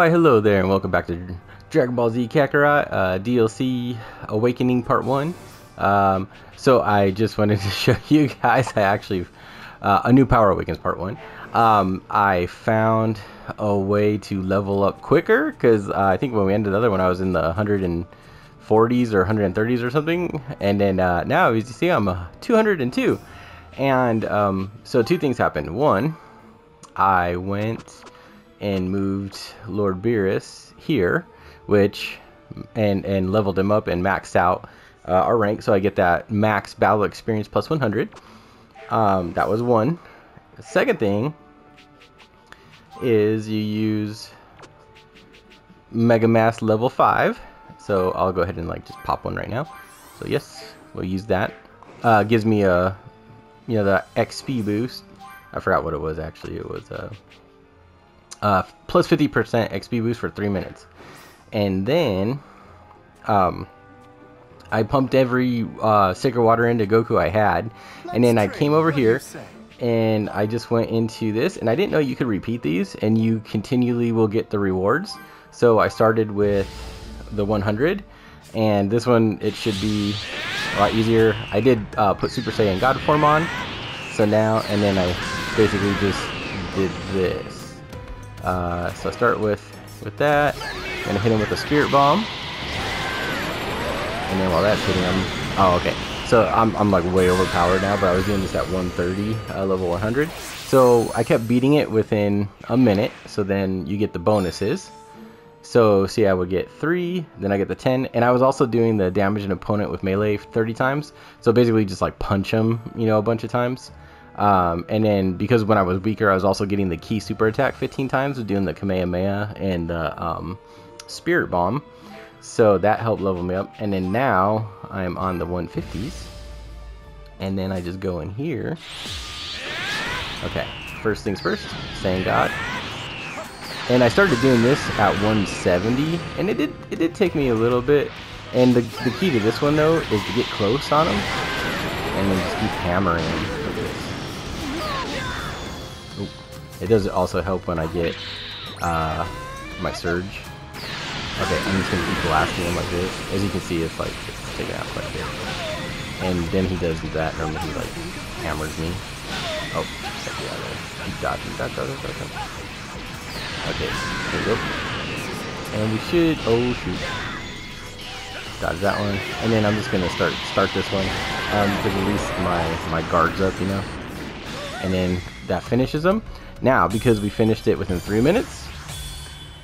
Why, hello there, and welcome back to Dragon Ball Z Kakarot uh, DLC Awakening Part 1. Um, so I just wanted to show you guys, I actually, uh, a new Power Awakens Part 1. Um, I found a way to level up quicker, because uh, I think when we ended the other one, I was in the 140s or 130s or something, and then uh, now, as you see, I'm a 202. And um, so two things happened. One, I went and moved Lord Beerus here, which and and leveled him up and maxed out uh, our rank, so I get that max battle experience plus 100. Um, that was one. Second thing is you use Mega Mass level five. So I'll go ahead and like just pop one right now. So yes, we'll use that. Uh, gives me a you know the XP boost. I forgot what it was actually. It was a uh, uh, plus 50% XP boost for three minutes, and then um, I pumped every uh, sacred water into Goku I had, and then I came over here and I just went into this, and I didn't know you could repeat these, and you continually will get the rewards. So I started with the 100, and this one it should be a lot easier. I did uh, put Super Saiyan God form on, so now, and then I basically just did this. Uh, so I start with with that, gonna hit him with a Spirit Bomb, and then while that's hitting him, oh okay. So I'm, I'm like way overpowered now, but I was doing this at 130, uh, level 100. So I kept beating it within a minute, so then you get the bonuses. So see, I would get 3, then I get the 10, and I was also doing the damage an opponent with melee 30 times. So basically just like punch him, you know, a bunch of times. Um, and then because when I was weaker, I was also getting the key super attack 15 times, doing the Kamehameha and the um, Spirit Bomb. So that helped level me up. And then now I'm on the 150s. And then I just go in here. Okay, first things first, Saiyan God. And I started doing this at 170, and it did it did take me a little bit. And the, the key to this one though is to get close on him, and then just keep hammering him It does also help when I get uh, my surge. Okay, I'm just gonna keep blasting him like this. As you can see, it's like it's taking out quite a bit. And then he does that, and then he like hammers me. Oh, out there. Keep dodge, dodge, dodge. Okay, there we go. And we should, oh shoot. Dodge that one. And then I'm just gonna start start this one. Um, at least my, my guard's up, you know. And then that finishes them. Now, because we finished it within three minutes,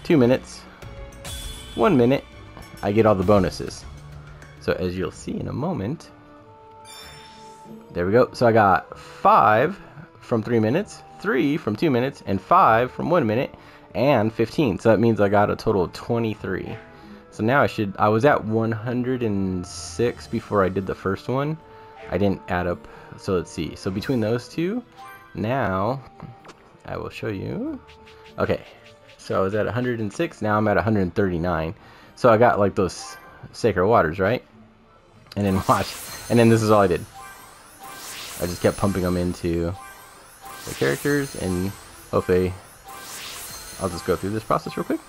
two minutes, one minute, I get all the bonuses. So as you'll see in a moment, there we go. So I got five from three minutes, three from two minutes, and five from one minute, and 15. So that means I got a total of 23. So now I should, I was at 106 before I did the first one. I didn't add up, so let's see. So between those two, now I will show you. Okay, so I was at 106, now I'm at 139. So I got like those sacred waters, right? And then watch, and then this is all I did. I just kept pumping them into the characters, and hopefully I'll just go through this process real quick.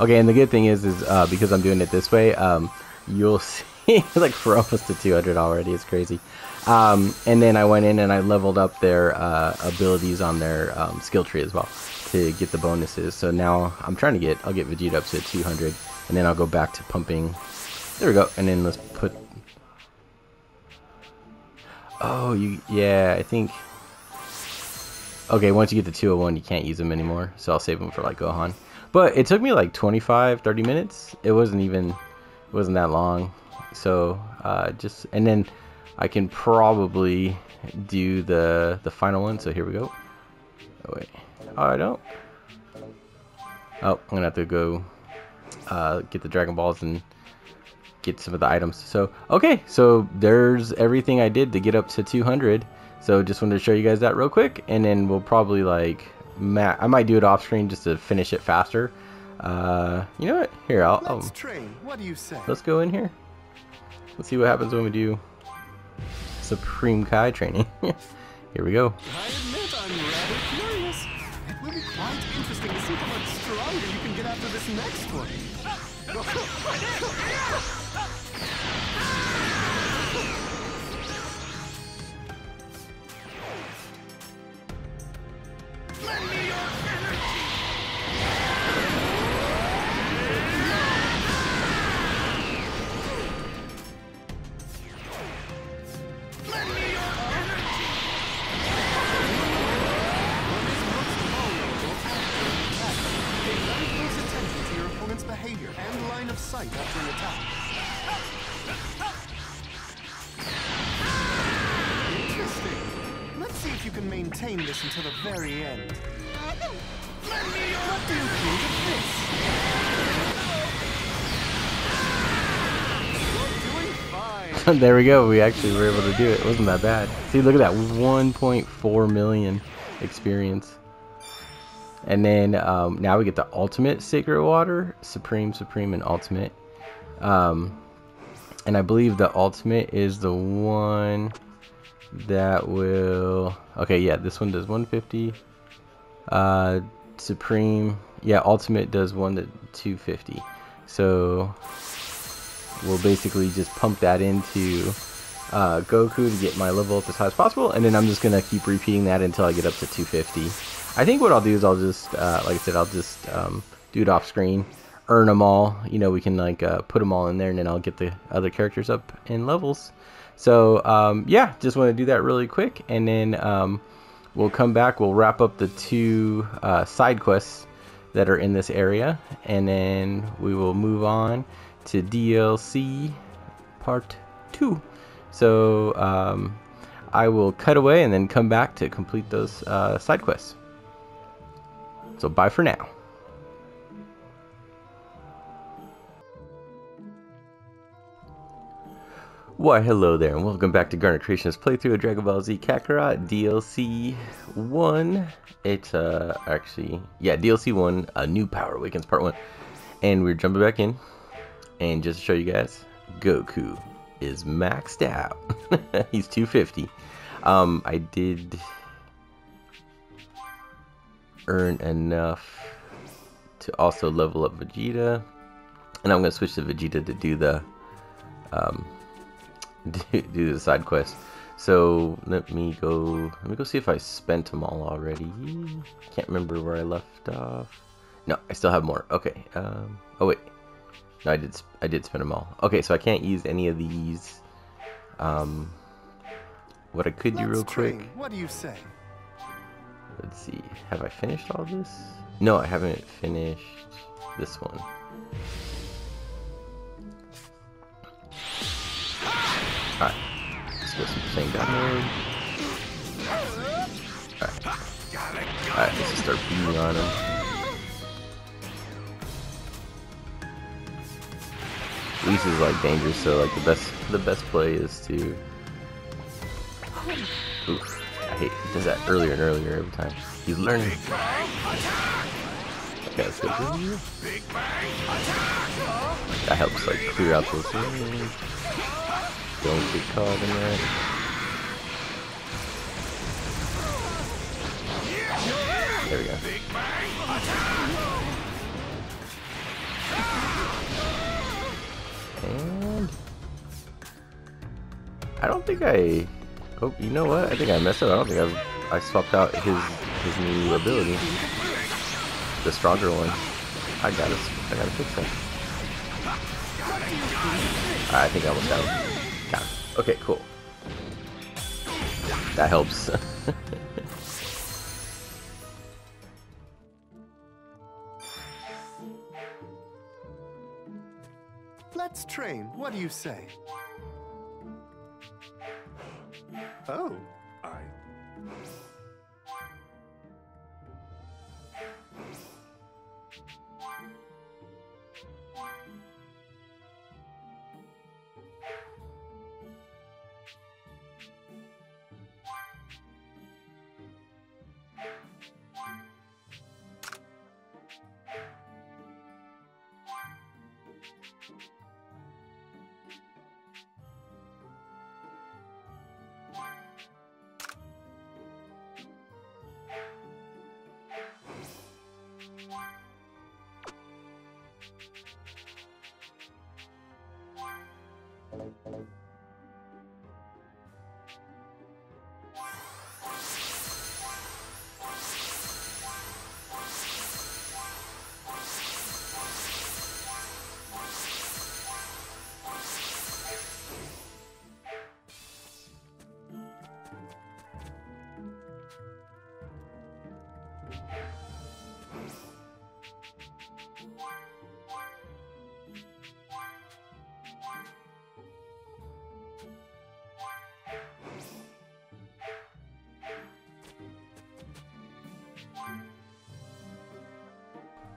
Okay, and the good thing is, is uh, because I'm doing it this way, um, you'll see like for almost to 200 already. It's crazy. Um, and then I went in and I leveled up their uh, abilities on their um, skill tree as well to get the bonuses. So now I'm trying to get, I'll get Vegeta up to 200 and then I'll go back to pumping. There we go. And then let's put, oh, you, yeah, I think, okay, once you get to 201, you can't use them anymore. So I'll save them for like Gohan. But it took me like 25, 30 minutes. It wasn't even, it wasn't that long. So uh, just, and then I can probably do the, the final one. So here we go. Oh, wait. Oh, I don't. Oh, I'm gonna have to go uh, get the Dragon Balls and get some of the items. So, okay, so there's everything I did to get up to 200. So just wanted to show you guys that real quick, and then we'll probably like, I might do it off screen just to finish it faster. Uh, you know what? Here, I'll. Let's um, train. What do you say? Let's go in here. Let's see what happens when we do Supreme Kai training. here we go. I admit I'm rather curious. It will be quite interesting to see how much stronger you can get after this next one. there we go. We actually were able to do it. It wasn't that bad. See, look at that. 1.4 million experience. And then um, now we get the ultimate Sacred Water, Supreme, Supreme, and Ultimate. Um, and I believe the ultimate is the one that will okay yeah this one does 150 uh supreme yeah ultimate does 1 to 250 so we'll basically just pump that into uh, Goku to get my level up as high as possible and then I'm just gonna keep repeating that until I get up to 250 I think what I'll do is I'll just uh, like I said I'll just um, do it off screen earn them all you know we can like uh, put them all in there and then I'll get the other characters up in levels so um, yeah, just want to do that really quick, and then um, we'll come back. We'll wrap up the two uh, side quests that are in this area, and then we will move on to DLC Part Two. So um, I will cut away and then come back to complete those uh, side quests. So bye for now. Why hello there and welcome back to Garner Creations playthrough of Dragon Ball Z Kakarot DLC 1. It's uh actually yeah DLC 1 a new power awakens part 1 and we're jumping back in and just to show you guys Goku is maxed out. He's 250. Um I did earn enough to also level up Vegeta and I'm going to switch to Vegeta to do the um do, do the side quest. So let me go. Let me go see if I spent them all already. Can't remember where I left off. No, I still have more. Okay. Um. Oh wait. No, I did. I did spend them all. Okay, so I can't use any of these. Um. What I could do real quick. What do you say? Let's see. Have I finished all this? No, I haven't finished this one. Alright. Let's go Super Saiyan God mode. Alright. Alright, let's just start beating on him. Whis is like dangerous, so like the best the best play is to Oof. I hate he does that earlier and earlier every time. He's learning. Okay, let's go That helps like clear out those don't get caught in that. There we go. And I don't think I Oh, you know what? I think I messed up. I don't think I've I swapped out his his new ability, the stronger one. I gotta I gotta fix that. I think I almost got. Got him. Okay, cool. That helps. train. What do you say? Oh, I.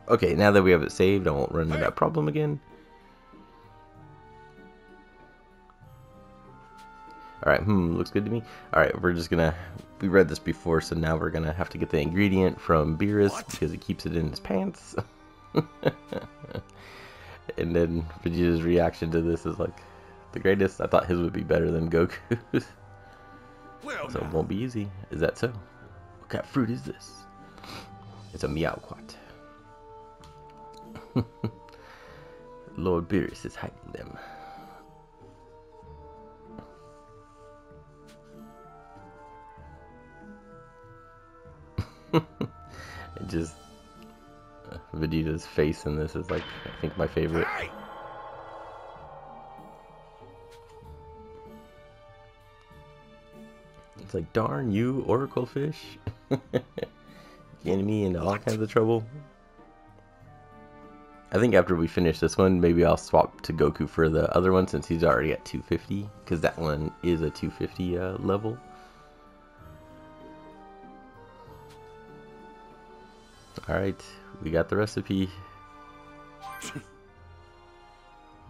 okay, now that we have it saved, I won't run into that problem again. Alright, hmm, looks good to me. Alright, we're just gonna... We read this before, so now we're gonna have to get the ingredient from Beerus What? because he keeps it in his pants. and then Vegeta's reaction to this is like the greatest. I thought his would be better than Goku's. Well, So it won't be easy. Is that so? What kind of fruit is this? It's a Meowquat. Lord Beerus is hiding them. just uh, Vegeta's face in this is like I think my favorite. Hey! It's like darn you, Oracle Fish. Getting me into all kinds of trouble. I think after we finish this one, maybe I'll swap to Goku for the other one since he's already at 250, because that one is a 250 uh, level. Alright, we got the recipe.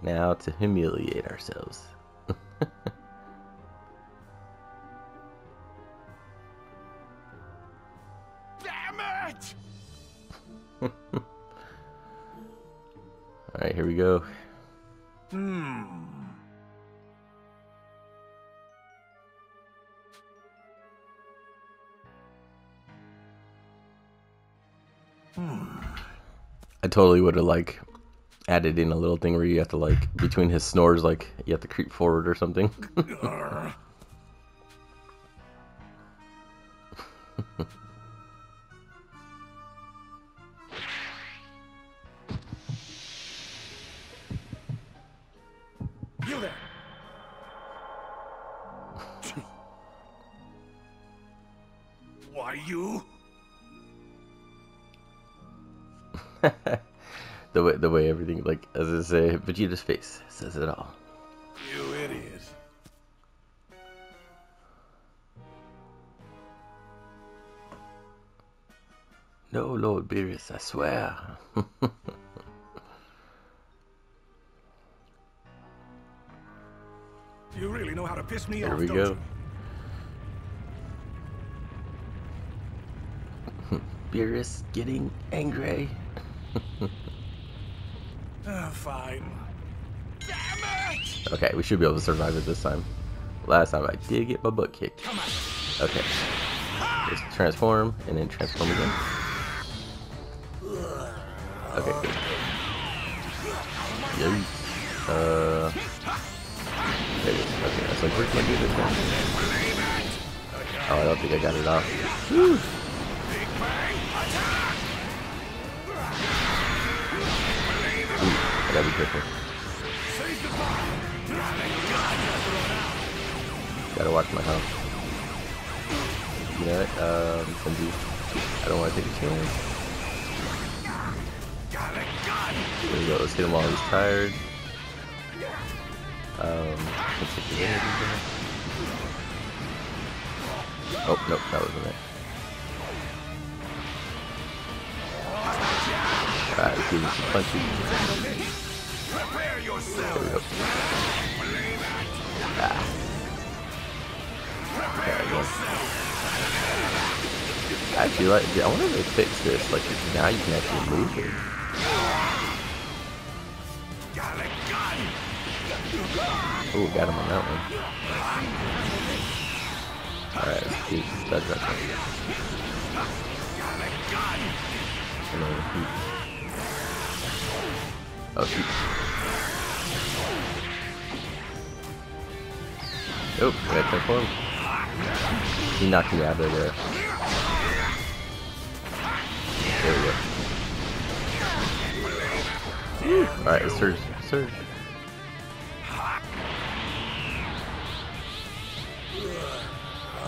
now to humiliate ourselves. Alright, here we go. Hmm. I totally would have like added in a little thing where you have to like between his snores like you have to creep forward or something. as I say, Vegeta's face says it all. You idiot. No, Lord Beerus, I swear. You really know how to piss me off? Here off, we go. Beerus getting angry. Ah, fine. Damn it! Okay, we should be able to survive it this time. Last time I did get my butt kicked. Okay. Just transform and then transform again. Okay, good. Yay. Uh. There it is. Okay, I was like, where's my dude this one? Oh, I don't think I got it off. Woo. Gotta be careful. Gotta watch my health. You know what? Um, Senzu. I don't want to take a chance. There we go. Let's hit him while he's tired. Um, let's take the energy there. Oh, nope, that wasn't it. Alright, give him some punches. We. Ah. We go. Actually, like, I wonder if they fix this. Like, now you can actually move it. Oh, got him on that one. Alright, let's keep dodge that one. And then heat. Oh, shoot. Oh, red transform. He knocked me out of there. There we go. Alright, surge, surge.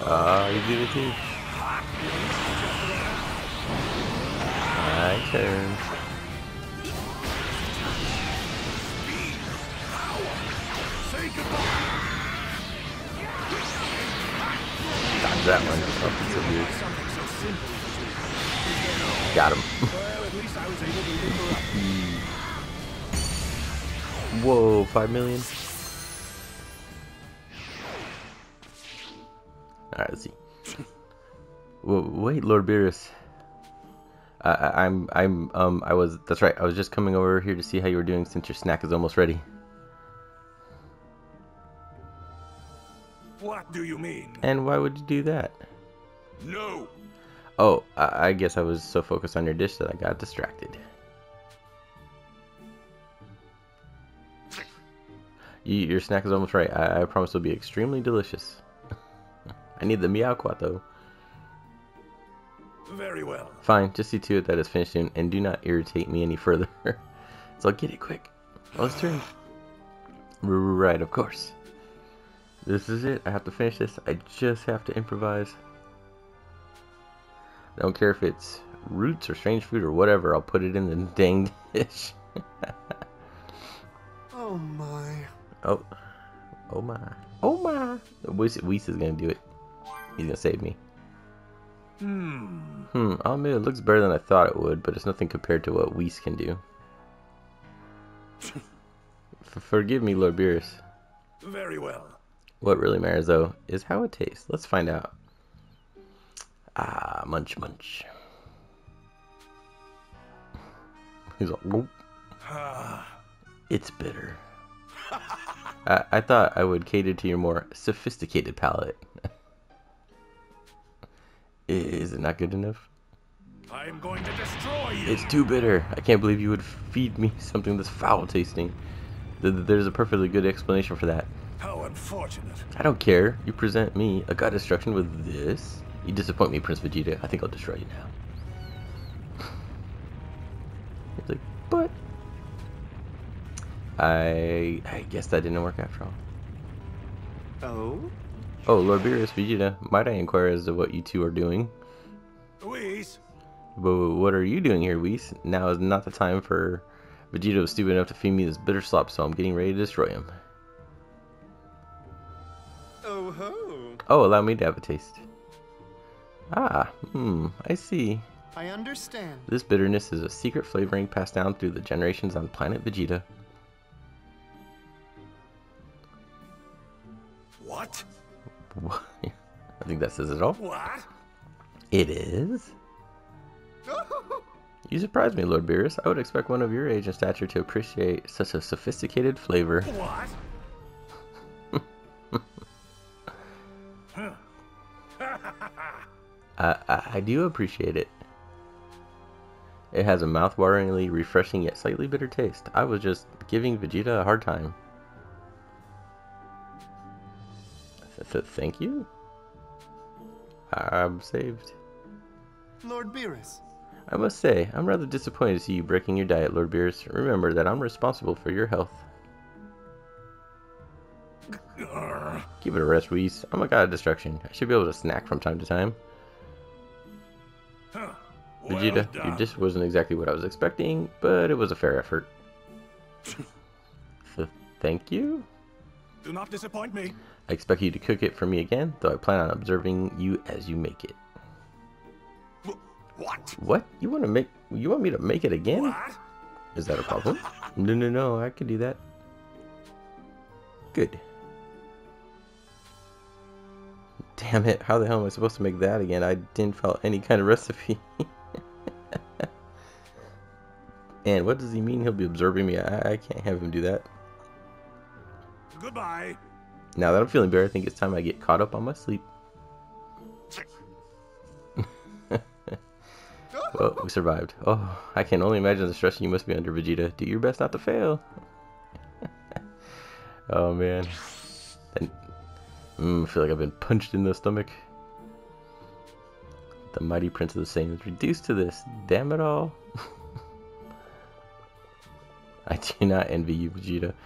Ah, you did it too. My turn. Dodge that one. It's so weird. Got him. Whoa, five million. Alright, let's see. Whoa, wait, Lord Beerus. I'm, I'm, um, I was, that's right, I was just coming over here to see how you were doing since your snack is almost ready. What do you mean? And why would you do that? No! Oh, I, I guess I was so focused on your dish that I got distracted. You, your snack is almost right. I, I promise it'll be extremely delicious. I need the Meowquat though. Very well. Fine, just see to it that it's finished and, and do not irritate me any further. so I'll get it quick. Well, let's turn. Right, of course. This is it. I have to finish this. I just have to improvise. I don't care if it's roots or strange fruit or whatever. I'll put it in the dang dish. Oh my. oh, oh my, oh my. Whis, Whis is gonna do it. He's gonna save me. Hmm. Hmm. I'll admit it looks better than I thought it would, but it's nothing compared to what Whis can do. Forgive me, Lord Beerus. Very well. What really matters, though, is how it tastes. Let's find out. Ah, munch, munch. He's like, "Nope, Ah, it's bitter. I, I thought I would cater to your more sophisticated palate. is it not good enough? I am going to destroy you. It's too bitter. I can't believe you would feed me something this foul tasting. Th- th- There's a perfectly good explanation for that. How unfortunate. I don't care. You present me a god destruction with this. You disappoint me, Prince Vegeta. I think I'll destroy you now. He's like, but I I guess that didn't work after all. Oh? Oh, Lord Beerus, Vegeta, might I inquire as to what you two are doing? Whis, But what are you doing here, Whis? Now is not the time for Vegeta was stupid enough to feed me this bitter slop, so I'm getting ready to destroy him. Oh ho! Oh, allow me to have a taste. Ah, hmm, I see. I understand. This bitterness is a secret flavoring passed down through the generations on planet Vegeta. what? I think that says it all. What? It is? You surprise me, Lord Beerus. I would expect one of your age and stature to appreciate such a sophisticated flavor. What? I, I, I do appreciate it. It has a mouth-wateringly refreshing yet slightly bitter taste. I was just giving Vegeta a hard time. Th- th- thank you? I'm saved. Lord Beerus. I must say, I'm rather disappointed to see you breaking your diet, Lord Beerus. Remember that I'm responsible for your health. Give it a rest, Whis. I'm a god of destruction. I should be able to snack from time to time. Huh. Well Vegeta, done. your dish wasn't exactly what I was expecting, but it was a fair effort. Th- thank you? Do not disappoint me. I expect you to cook it for me again, though I plan on observing you as you make it. Wh- What? What? You want to make? You want me to make it again? What? Is that a problem? no, no, no. I can do that. Good. Damn it! How the hell am I supposed to make that again? I didn't follow any kind of recipe. and what does he mean? He'll be observing me. I, I can't have him do that. Goodbye. Now that I'm feeling better, I think it's time I get caught up on my sleep. Well, we survived. Oh, I can only imagine the stress you must be under, Vegeta. Do your best not to fail. oh man. I feel like I've been punched in the stomach. The mighty Prince of the Saiyans reduced to this. Damn it all. I do not envy you, Vegeta.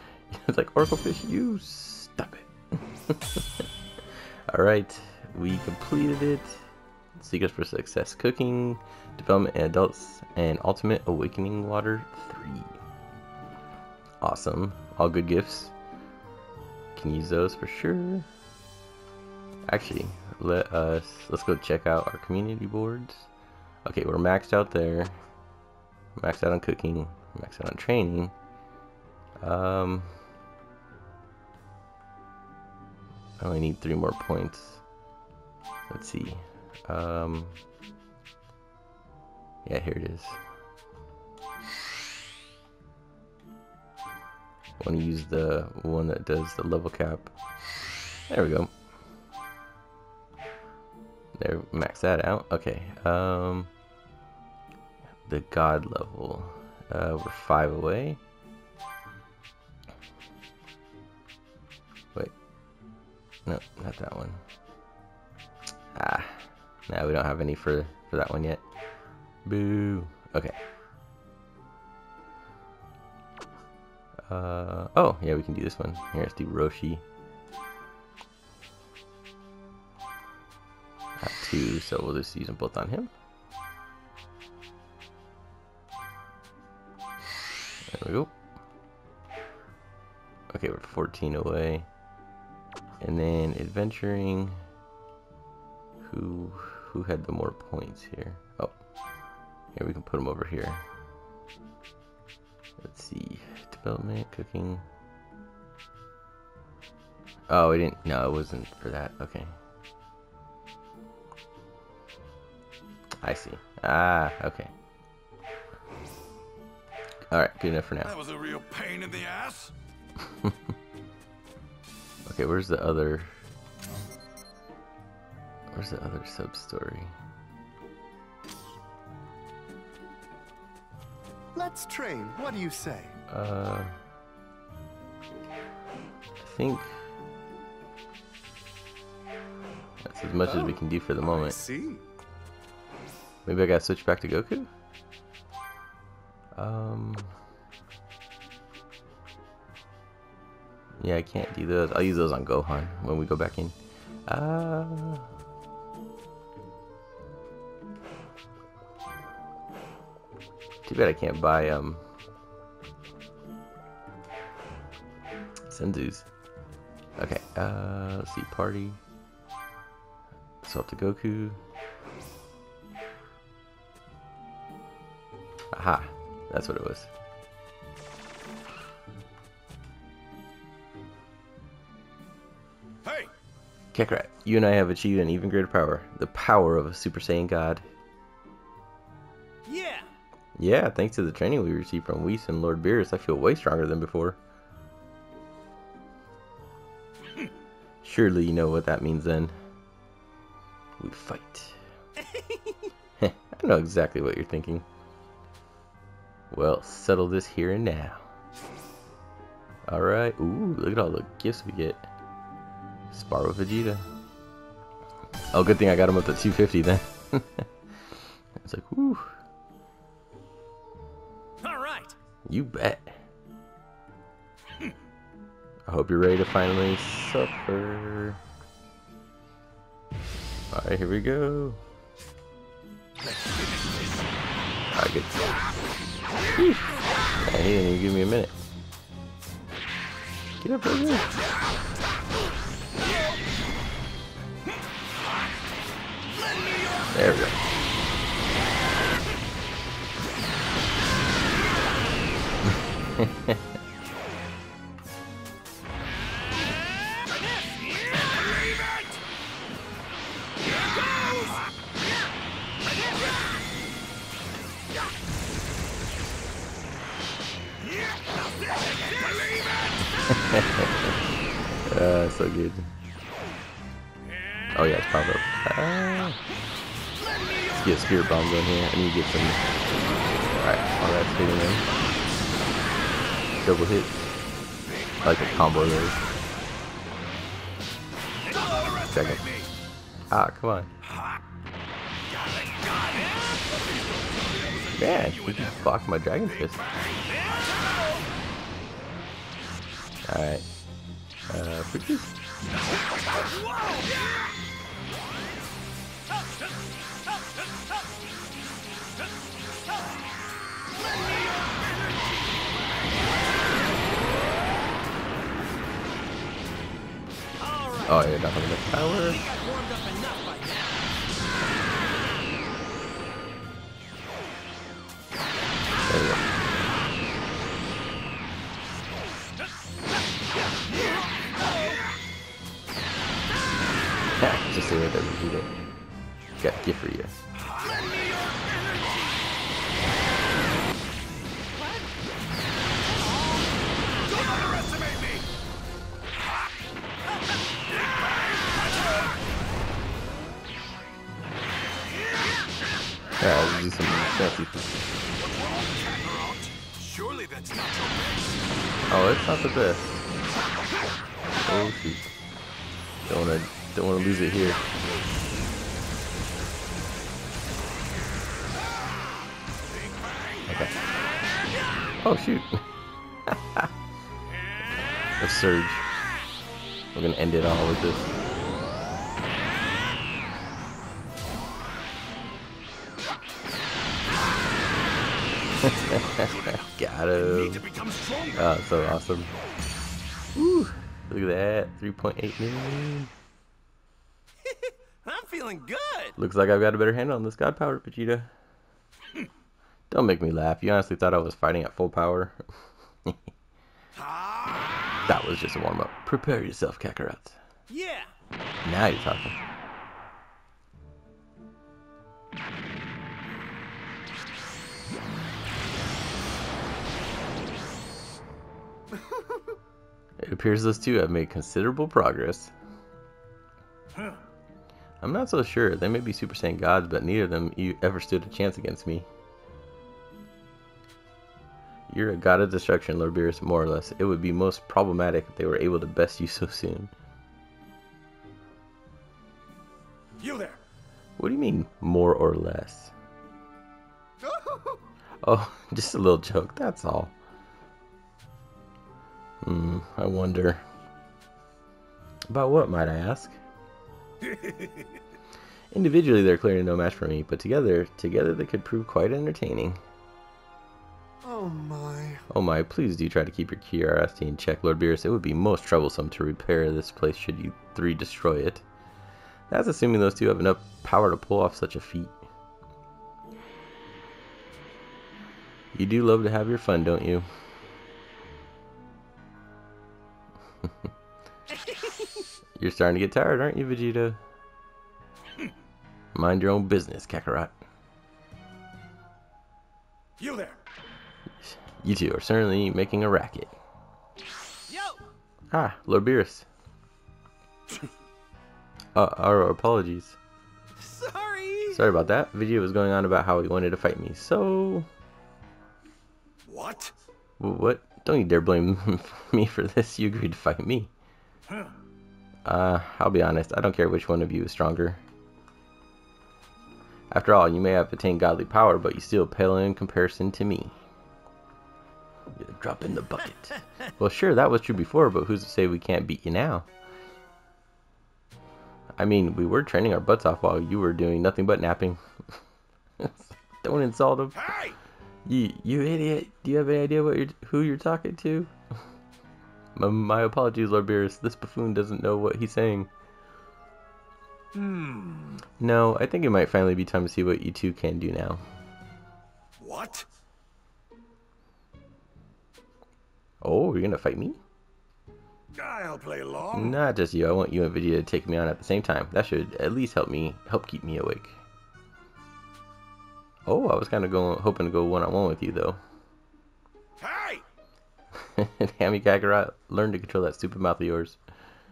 It's like Oracle Fish, you stop it. Alright, we completed it. Secrets for Success Cooking, Development in Adults, and Ultimate Awakening Water 3. Awesome. All good gifts. Can use those for sure. Actually, let us let's go check out our community boards. Okay, we're maxed out there. Maxed out on cooking, maxed out on training. Um I only need three more points. Let's see. Um, yeah, here it is. Want to use the one that does the level cap. There we go. There, max that out. Okay. Um, the god level. Uh, we're five away. Wait. No, not that one. Ah. No, we don't have any for, for that one yet. Boo. Okay. Uh, oh, yeah, we can do this one. Here, let's do Roshi. Two, so we'll just use them both on him. There we go. Okay, we're 14 away. And then adventuring. Who who had the more points here? Oh, here we can put them over here. Let's see, development, cooking. Oh, we didn't. No, it wasn't for that. Okay. I see. Ah, okay. All right, good enough for now. That was a real pain in the ass. Okay, where's the other? Where's the other sub story? Let's train. What do you say? Uh, I think that's as much as we can do for the I moment. see. Maybe I gotta switch back to Goku. Um. Yeah, I can't do those. I'll use those on Gohan when we go back in. Uh. Too bad I can't buy um Senzu's. Okay, uh let's see, party. Swap to Goku. Aha, that's what it was. Hey, Kakarot, you and I have achieved an even greater power. The power of a Super Saiyan God. Yeah. Yeah, thanks to the training we received from Whis and Lord Beerus, I feel way stronger than before. Surely you know what that means then. We fight. I know exactly what you're thinking. Well, settle this here and now. Alright, ooh, look at all the gifts we get. Spar with Vegeta. Oh, good thing I got him up to 250 then. it's like, whew. All right. You bet. I hope you're ready to finally suffer. Alright, here we go. Alright, good. Yeah, he didn't even give me a minute. Get up over there. There we go. Uh, so good. Oh yeah, it's powered up. Let's get spirit bomb going here. I need to get some. Alright, all that's hitting in. Double hit. I like a combo there. Second. Ah, come on. Man, he just blocked my dragon fist. Alright. Uh, freakies? Oh, yeah, not having enough power. Got for you. Don't underestimate me! Yeah, let's do some fancy. Surely that's not your best. Oh, it's not the best. Oh shoot. Don't wanna don't wanna lose it here. Oh shoot. a surge. We're gonna end it all with this. Got him. to become stronger. Oh, so awesome. Woo! Look at that. 3.8 million. I'm feeling good. Looks like I've got a better handle on this god power, Vegeta. Don't make me laugh. You honestly thought I was fighting at full power? that was just a warm up. Prepare yourself, Kakarot. Yeah. Now you're talking. It appears those two have made considerable progress. I'm not so sure. They may be Super Saiyan gods, but neither of them ever stood a chance against me. You're a god of destruction, Lord Beerus, more or less. It would be most problematic if they were able to best you so soon. You there. What do you mean, more or less? Oh, just a little joke, that's all. Hmm, I wonder. About what, might I ask? Individually, they're clearly no match for me, but together, together they could prove quite entertaining. Oh my. Oh my, please do try to keep your curiosity in check, Lord Beerus. It would be most troublesome to repair this place should you three destroy it. That's assuming those two have enough power to pull off such a feat. You do love to have your fun, don't you? You're starting to get tired, aren't you, Vegeta? Mind your own business, Kakarot. You there. You two are certainly making a racket. Yo. Ah, Lord Beerus. uh, our apologies. Sorry. Sorry about that. Vegeta was going on about how he wanted to fight me. So, What? what? Don't you dare blame me for this. You agreed to fight me. Huh. Uh, I'll be honest, I don't care which one of you is stronger. After all, you may have attained godly power, but you still pale in comparison to me. Drop in the bucket. well, sure, that was true before, but who's to say we can't beat you now? I mean, we were training our butts off while you were doing nothing but napping. Don't insult him. Hey! You, you idiot! Do you have any idea what you're, who you're talking to? my, my apologies, Lord Beerus. This buffoon doesn't know what he's saying. Hmm. No, I think it might finally be time to see what you two can do now. What? Oh, you're gonna fight me? I'll play along. Not just you. I want you and Vegeta to take me on at the same time. That should at least help me help keep me awake. Oh, I was kind of going hoping to go one on one with you though. Hey! Hammy Kakarot, learn to control that stupid mouth of yours.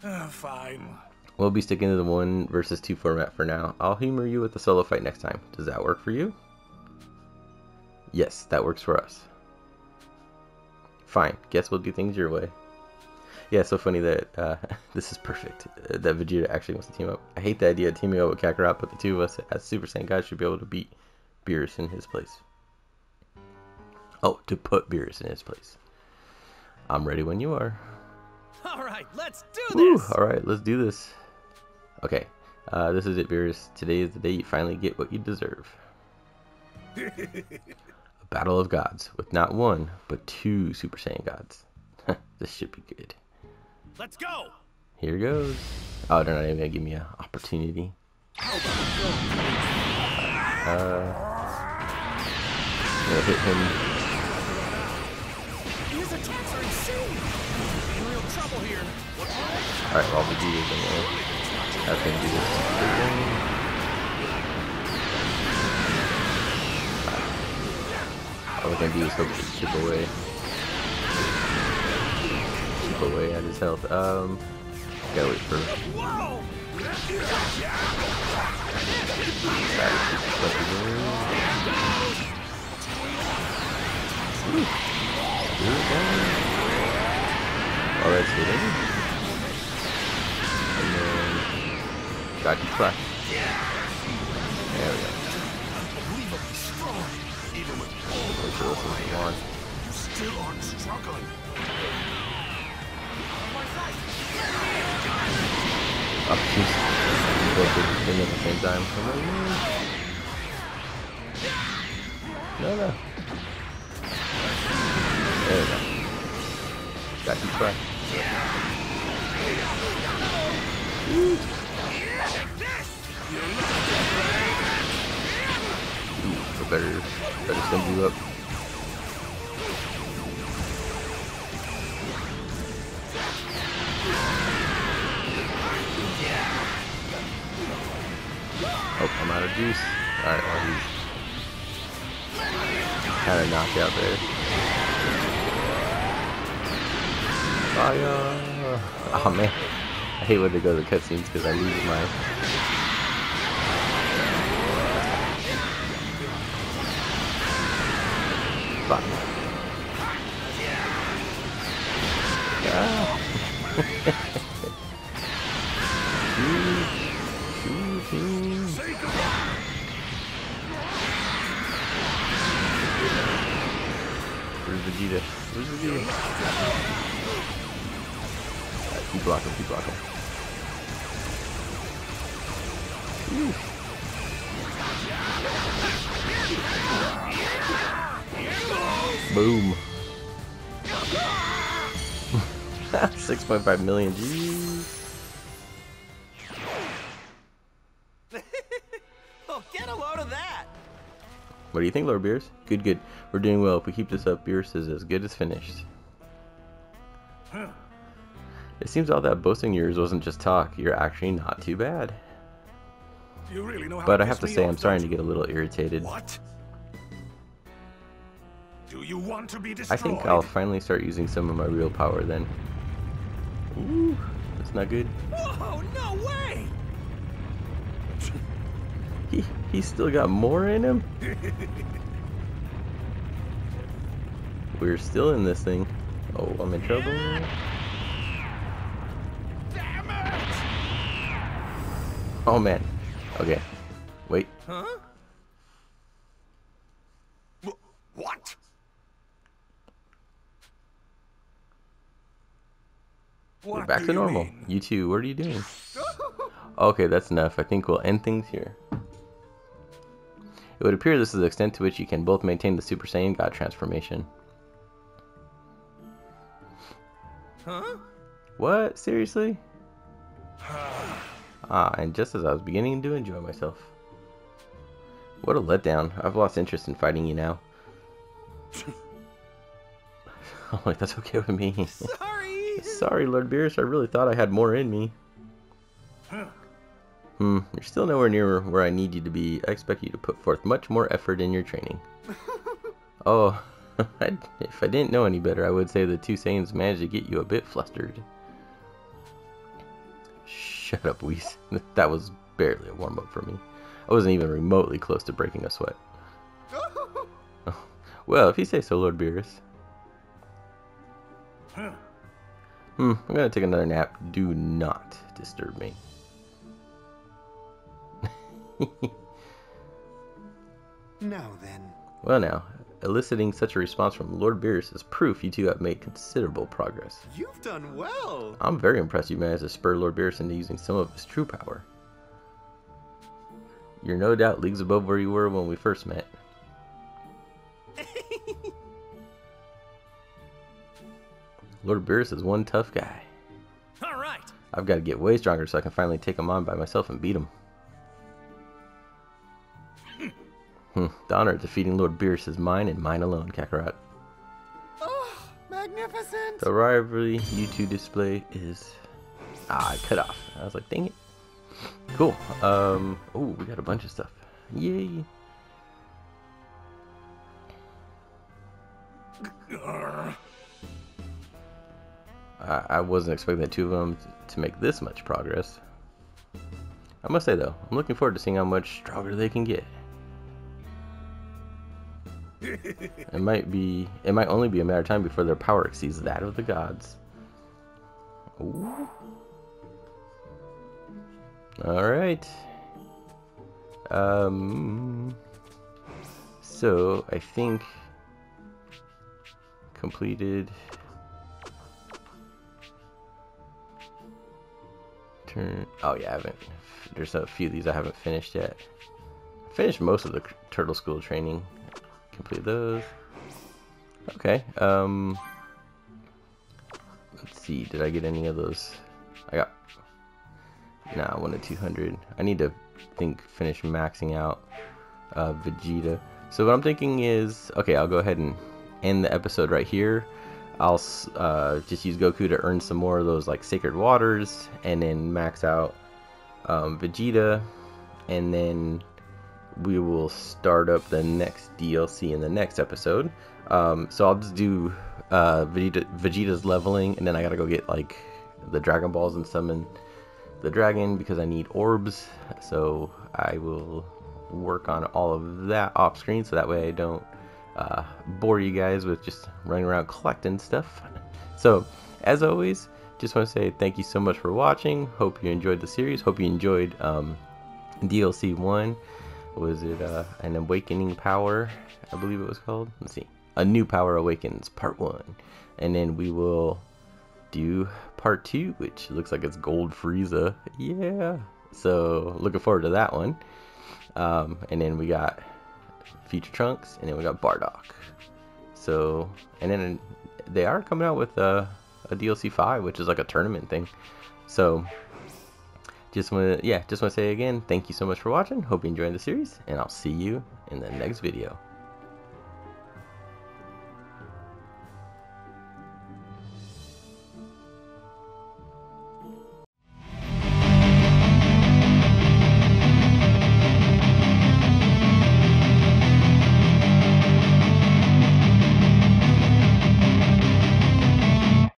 Uh, fine. We'll be sticking to the one versus two format for now. I'll humor you with the solo fight next time. Does that work for you? Yes, that works for us. Fine. Guess we'll do things your way. Yeah, so funny that uh, this is perfect. Uh, that Vegeta actually wants to team up. I hate the idea of teaming up with Kakarot, but the two of us as Super Saiyan guys should be able to beat Beerus in his place. Oh, to put Beerus in his place. I'm ready when you are. All right, let's do Woo, this. all right, let's do this. Okay, uh, this is it, Beerus. Today is the day you finally get what you deserve. Battle of gods with not one, but two Super Saiyan gods. this should be good. Let's go. Here goes. Oh, they're not even gonna give me an opportunity. Uh, gonna hit him. His attacks are insane. In real trouble here. All right, well, Vegeta's in there. That's gonna do this. All we're gonna do to chip away. Chip away at his health. Um, gotta wait for goes. Oh, that's hitting. And then got you flash. All Wait for this one to go on. you still aren't struggling. Up both the thing at the same time. I'm like, "Mm." No, no. There we go. Got you flash. Ooh, I better, better send you up. Juice. Alright, well, he's there. Fire! Oh man, I hate when they go to the cutscenes because I lose my. Fuck. Ah. Where's Vegeta? Alright, keep blocking, keep blocking. Boom. 6.5 million, jeez. Think, Lord Beerus? Good, good. We're doing well. If we keep this up, Beerus is as good as finished. It seems all that boasting yours wasn't just talk. You're actually not too bad. You really know how But I have to say, I'm starting to get a little irritated. What? Do you want to be destroyed? I think I'll finally start using some of my real power then. Ooh, that's not good. Whoa, no way. He, he's still got more in him? We're still in this thing. Oh, I'm in trouble. Damn it! Oh man. Okay. Wait. Huh? What? We're back to normal. mean? You two, what are you doing? Okay, that's enough. I think we'll end things here. It would appear this is the extent to which you can both maintain the Super Saiyan God transformation. Huh? What? Seriously? ah, and just as I was beginning to enjoy myself. What a letdown. I've lost interest in fighting you now. oh, wait, that's okay with me. Sorry. Sorry, Lord Beerus, I really thought I had more in me. Hmm, you're still nowhere near where I need you to be. I expect you to put forth much more effort in your training. oh, if I didn't know any better, I would say the two Saiyans managed to get you a bit flustered. Shut up, Whis. That was barely a warm up for me. I wasn't even remotely close to breaking a sweat. Well, if you say so, Lord Beerus. Hmm, I'm gonna take another nap. Do not disturb me. now then. Well, now, eliciting such a response from Lord Beerus is proof you two have made considerable progress. You've done well. I'm very impressed you managed to spur Lord Beerus into using some of his true power. You're no doubt leagues above where you were when we first met. Lord Beerus is one tough guy. All right. I've got to get way stronger so I can finally take him on by myself and beat him. Hmm, the honor of defeating Lord Beerus is mine and mine alone, Kakarot. Oh, magnificent. The rivalry you two display is... Ah, I cut off. I was like, dang it. Cool. Um, oh, we got a bunch of stuff. Yay. I, I wasn't expecting the two of them to make this much progress. I must say though, I'm looking forward to seeing how much stronger they can get. It might be it might only be a matter of time before their power exceeds that of the gods. Ooh. Alright. Um so I think completed turn oh yeah I haven't there's a few of these I haven't finished yet finished most of the turtle school training complete those. Okay um let's see did I get any of those? I got nah one to 200 I need to think finish maxing out uh, Vegeta. So what I'm thinking is okay I'll go ahead and end the episode right here. I'll uh, just use Goku to earn some more of those like sacred waters and then max out um, Vegeta. And then we will start up the next DLC in the next episode. Um, so I'll just do uh, Vegeta, Vegeta's leveling, and then I gotta go get like the Dragon Balls and summon the dragon because I need orbs. So I will work on all of that off screen, so that way I don't uh, bore you guys with just running around collecting stuff. So as always, just want to say thank you so much for watching. Hope you enjoyed the series. Hope you enjoyed um, DLC one was it uh, an awakening power i believe it was called? Let's see. A new power awakens part one. And then we will do part two which looks like it's gold frieza. Yeah. So looking forward to that one. Um, and then we got future trunks and then we got bardock. So and then they are coming out with uh, a dlc 5 which is like a tournament thing. So just want to yeah just want to say again thank you so much for watching. Hope you enjoyed the series and i'll see you in the next video